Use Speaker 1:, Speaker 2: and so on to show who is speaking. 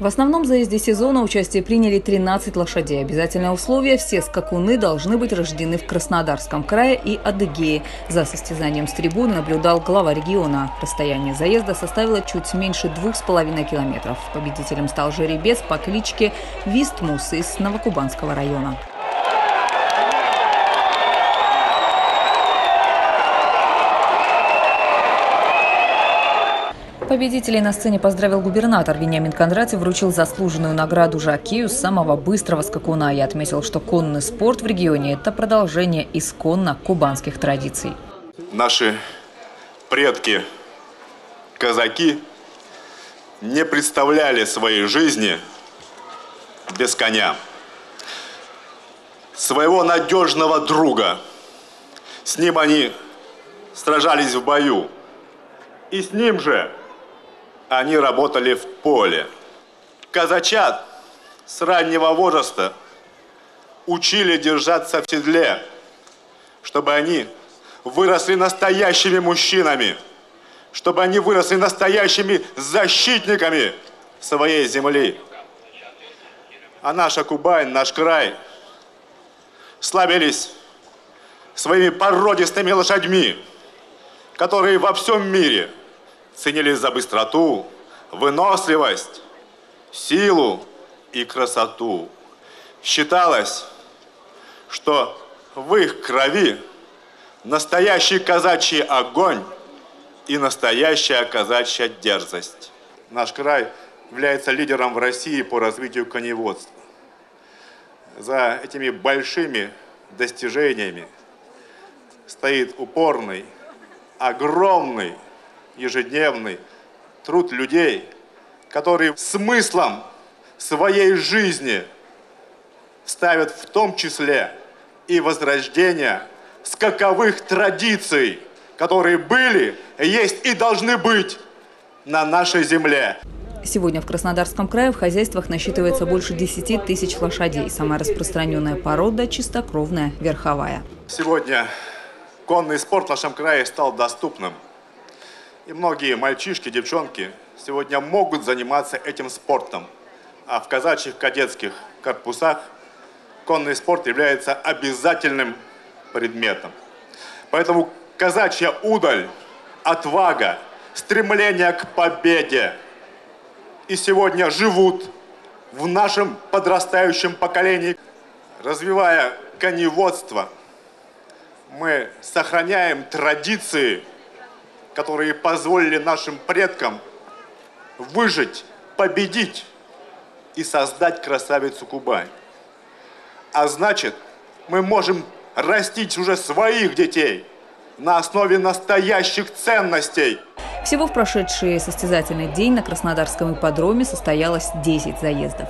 Speaker 1: В основном заезде сезона участие приняли 13 лошадей. Обязательное условие – все скакуны должны быть рождены в Краснодарском крае и Адыгее. За состязанием с трибуны наблюдал глава региона. Расстояние заезда составило чуть меньше двух с половиной километров. Победителем стал жеребец по кличке Вистмус из Новокубанского района. Победителей на сцене поздравил губернатор. Вениамин Кондратьев вручил заслуженную награду Жакею самого быстрого скакуна и отметил, что конный спорт в регионе – это продолжение исконно кубанских традиций.
Speaker 2: Наши предки, казаки, не представляли своей жизни без коня. Своего надежного друга. С ним они сражались в бою. И с ним же они работали в поле. Казачат с раннего возраста учили держаться в седле, чтобы они выросли настоящими мужчинами, чтобы они выросли настоящими защитниками своей земли. А наша Кубань, наш край славились своими породистыми лошадьми, которые во всем мире – ценились за быстроту, выносливость, силу и красоту. Считалось, что в их крови настоящий казачий огонь и настоящая казачья дерзость. Наш край является лидером в России по развитию коневодства. За этими большими достижениями стоит упорный, огромный ежедневный труд людей, которые смыслом своей жизни ставят в том числе и возрождение скаковых традиций, которые были, есть и должны быть на нашей земле.
Speaker 1: Сегодня в Краснодарском крае в хозяйствах насчитывается больше 10 тысяч лошадей. Самая распространенная порода – чистокровная верховая.
Speaker 2: Сегодня конный спорт в нашем крае стал доступным. И многие мальчишки, девчонки сегодня могут заниматься этим спортом. А в казачьих кадетских корпусах конный спорт является обязательным предметом. Поэтому казачья удаль, отвага, стремление к победе и сегодня живут в нашем подрастающем поколении. Развивая коневодство, мы сохраняем традиции которые позволили нашим предкам выжить, победить и создать красавицу Кубань. А значит, мы можем растить уже своих детей на основе настоящих ценностей.
Speaker 1: Всего в прошедший состязательный день на Краснодарском ипподроме состоялось 10 заездов.